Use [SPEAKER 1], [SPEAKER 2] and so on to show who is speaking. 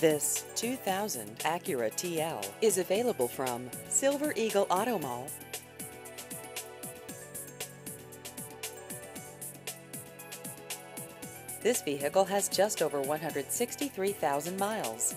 [SPEAKER 1] This 2000 Acura TL is available from Silver Eagle Auto Mall. This vehicle has just over 163,000 miles.